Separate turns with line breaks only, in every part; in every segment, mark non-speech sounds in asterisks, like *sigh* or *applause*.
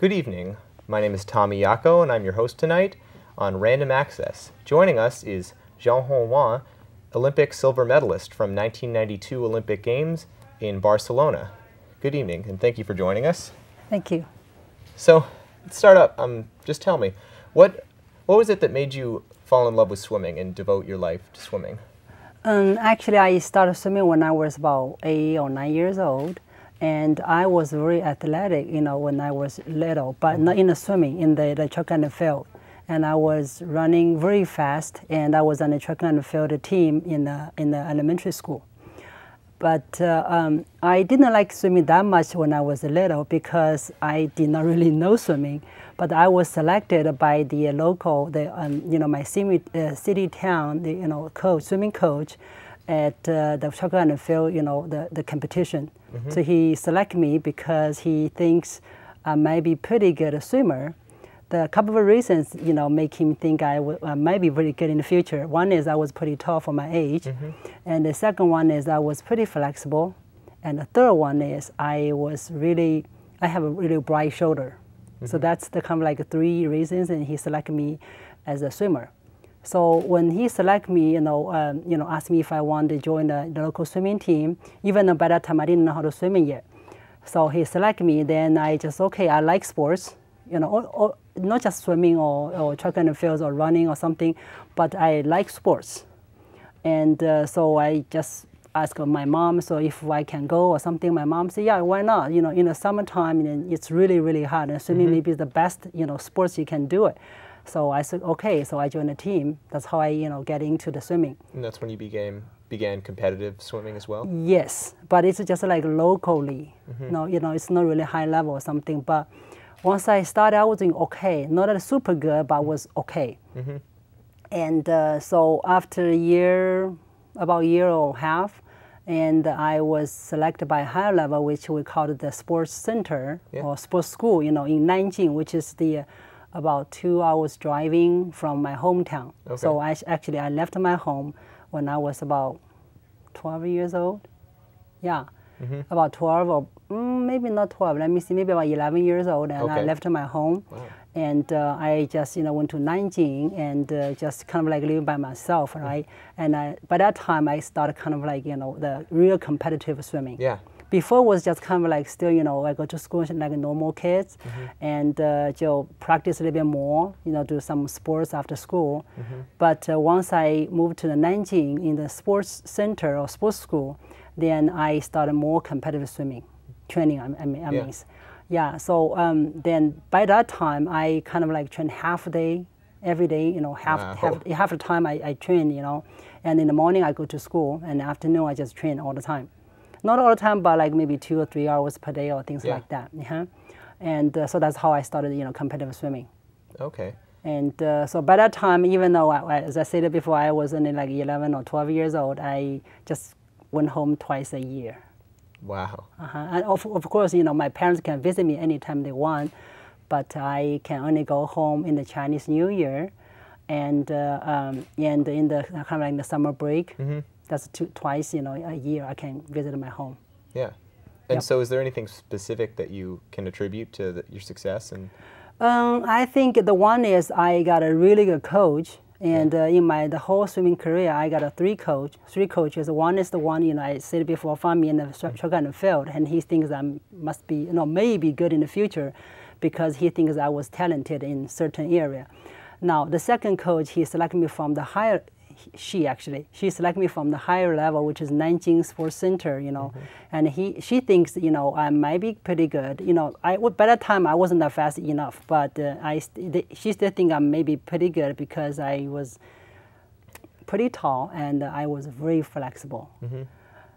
Good evening. My name is Tommy Yako, and I'm your host tonight on Random Access. Joining us is Xiaohong Wang, Olympic silver medalist from 1992 Olympic Games in Barcelona. Good evening, and thank you for joining us.
Thank you.
So, let's start up. Um, just tell me, what what was it that made you fall in love with swimming and devote your life to swimming?
Um, actually, I started swimming when I was about eight or nine years old, and I was very athletic, you know, when I was little, but not in the swimming, in the, the track and field. And I was running very fast, and I was on the track and field team in the, in the elementary school. But uh, um, I didn't like swimming that much when I was little because I did not *laughs* really know swimming. But I was selected by the local, the um, you know my city, uh, city town, the you know coach, swimming coach, at uh, the track and field, you know the the competition. Mm -hmm. So he selected me because he thinks I might be pretty good a swimmer the couple of reasons, you know, make him think I might be pretty good in the future. One is I was pretty tall for my age, mm -hmm. and the second one is I was pretty flexible, and the third one is I was really, I have a really bright shoulder. Mm -hmm. So that's the kind of like three reasons, and he selected me as a swimmer. So when he select me, you know, um, you know, asked me if I wanted to join the, the local swimming team, even though by that time I didn't know how to swim yet. So he select me, then I just, okay, I like sports, you know, or, or not just swimming or, or track and field or running or something, but I like sports. And uh, so I just asked my mom, so if I can go or something, my mom said, yeah, why not? You know, in the summertime, it's really, really hot, and swimming mm -hmm. maybe is the best, you know, sports you can do it. So I said, okay, so I joined the team. That's how I, you know, get into the swimming.
And that's when you began began competitive swimming as well?
Yes, but it's just like locally. Mm -hmm. No, you know, it's not really high level or something, but once I started, I was doing okay. Not a super good, but was okay. Mm -hmm. And uh, so after a year, about a year or a half, and I was selected by higher level, which we called the sports center yeah. or sports school, you know, in Nanjing, which is the about two hours driving from my hometown. Okay. So I actually I left my home when I was about 12 years old. Yeah, mm -hmm. about 12 or mm, maybe not 12, let me see, maybe about 11 years old, and okay. I left my home. Wow. And uh, I just, you know, went to Nanjing and uh, just kind of like living by myself, mm. right? And I, by that time, I started kind of like, you know, the real competitive swimming.
Yeah.
Before was just kind of like still, you know, I go to school like normal kids mm -hmm. and uh, just practice a little bit more, you know, do some sports after school. Mm -hmm. But uh, once I moved to the Nanjing in the sports center or sports school, then I started more competitive swimming training, I, I mean, I yeah. means. Yeah, so um, then by that time, I kind of like train half a day, every day, you know, half, wow. half, half the time I, I train, you know, and in the morning I go to school, and afternoon I just train all the time. Not all the time, but like maybe two or three hours per day or things yeah. like that. Yeah? And uh, so that's how I started, you know, competitive swimming.
Okay.
And uh, so by that time, even though, I, as I said before, I was only like 11 or 12 years old, I just went home twice a year.
Wow.
Uh-huh. And of, of course, you know, my parents can visit me anytime they want, but I can only go home in the Chinese New Year, and uh, um, and in the kind of like the summer break. Mm-hmm. That's two, twice, you know, a year I can visit my home.
Yeah. And yep. so, is there anything specific that you can attribute to the, your success? And
um, I think the one is I got a really good coach and uh, in my the whole swimming career, I got a three coach, three coaches. One is the one you know I said before found me in the track and field, and he thinks I must be you know maybe good in the future, because he thinks I was talented in certain area. Now the second coach he selected me from the higher she actually she selected me from the higher level, which is Nanjing Sports Center, you know, mm -hmm. and he she thinks you know I might be pretty good. You know, I by that time I wasn't that fast enough, but uh, I she still think I'm maybe pretty good because I was pretty tall and I was very flexible. Mm -hmm.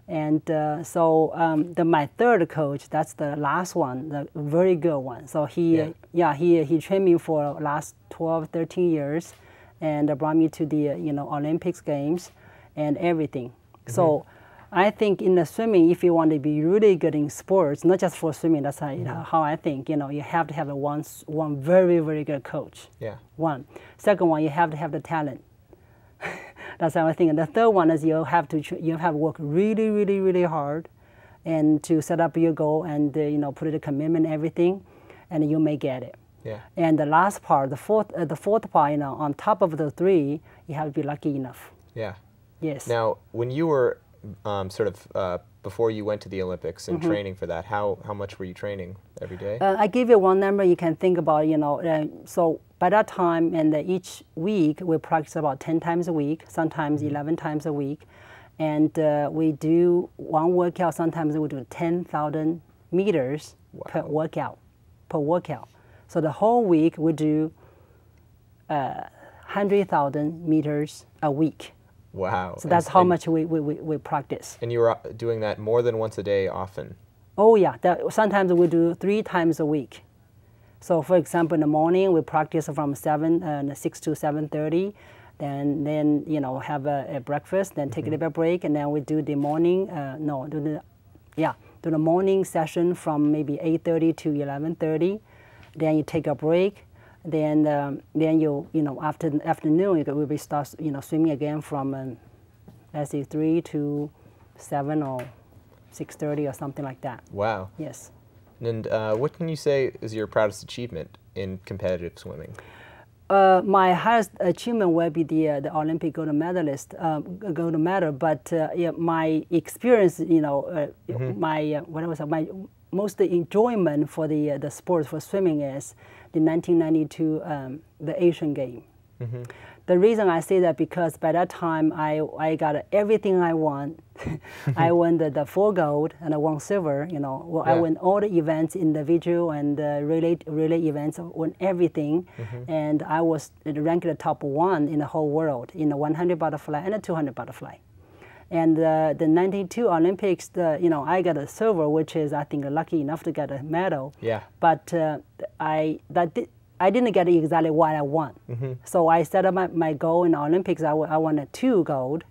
And uh, so um, the, my third coach, that's the last one, the very good one. So he, yeah, yeah he, he trained me for last 12, 13 years and brought me to the you know Olympics games and everything. Mm -hmm. So I think in the swimming, if you want to be really good in sports, not just for swimming, that's how, mm -hmm. how I think. You know, you have to have a one one very very good coach.
Yeah.
One. Second one, you have to have the talent. *laughs* that's how I think. And the third one is you have to you have to work really really really hard, and to set up your goal and uh, you know put it a commitment everything. and you may get it.
Yeah.
And the last part, the fourth, uh, the fourth part, you know, on top of the three, you have to be lucky enough.
Yeah.
Yes.
Now, when you were um, sort of uh, before you went to the Olympics and training for that, how how much were you training every day?
Uh, I give you one number you can think about, you know. Uh, so by that time, and uh, each week we practice about 10 times a week, sometimes 11 times a week. And uh, we do one workout, sometimes we do 10,000 meters per workout, per workout. So the whole week we do uh, 100,000 meters a week.
wow.
So that's how much we, we, we, we practice.
And you were doing that more than once a day, often.
Oh yeah, that, sometimes we do three times a week. So for example, in the morning we practice from seven, uh, six to seven thirty, then then you know have a, a breakfast, then take a little break, and then we do the morning. Uh, no, do the yeah do the morning session from maybe eight thirty to eleven thirty. Then you take a break. Then um, then you you know after the afternoon you will be start you know swimming again from um, let's say three to seven or six thirty or something like that.
Wow.
Yes.
And uh, what can you say is your proudest achievement in competitive swimming?
Uh, my highest achievement will be the uh, the Olympic gold medalist, um, gold medal. But uh, yeah, my experience, you know, uh, my uh, what was it, my most enjoyment for the uh, the sport for swimming is the 1992 um, the Asian game. The reason I say that because by that time I, I got everything I want. *laughs* I won the, the four gold and I won silver. You know, well, I won all the events, individual and uh, relay relay events, I won everything, and I was ranked the top one in the whole world in the 100 butterfly and the 200 butterfly. And uh, the 92 Olympics, the, you know, I got a silver, which is I think lucky enough to get a medal.
Yeah.
But uh, I that did, I didn't get exactly what I want.
Mm-hmm.
So I set up my, my goal in the Olympics. I, I wanted two gold.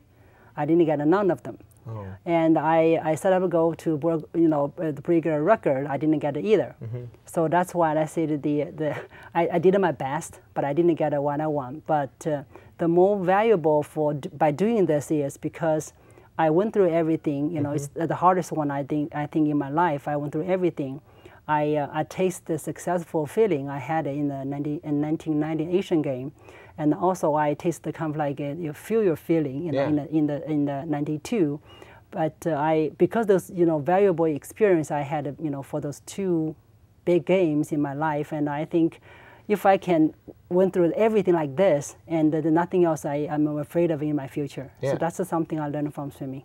I didn't get none of them.
Oh.
And I, I set up a goal to break, you know, uh, the a record. I didn't get it either.
Mm-hmm.
So that's why I said the, the *laughs* I, I did my best, but I didn't get what I want. But uh, the more valuable for by doing this is because I went through everything. You know, it's the hardest one I think I think in my life. I went through everything. I uh, I taste the successful feeling I had in the 90, in 1990 Asian game, and also I taste the kind of like uh, you feel your feeling. You know,
Yeah.
in the in the in the 92 but uh, I because those you know valuable experience I had you know for those two big games in my life, and I think if I can went through everything like this, and uh, nothing else I am afraid of in my future.
Yeah.
So that's something I learned from swimming.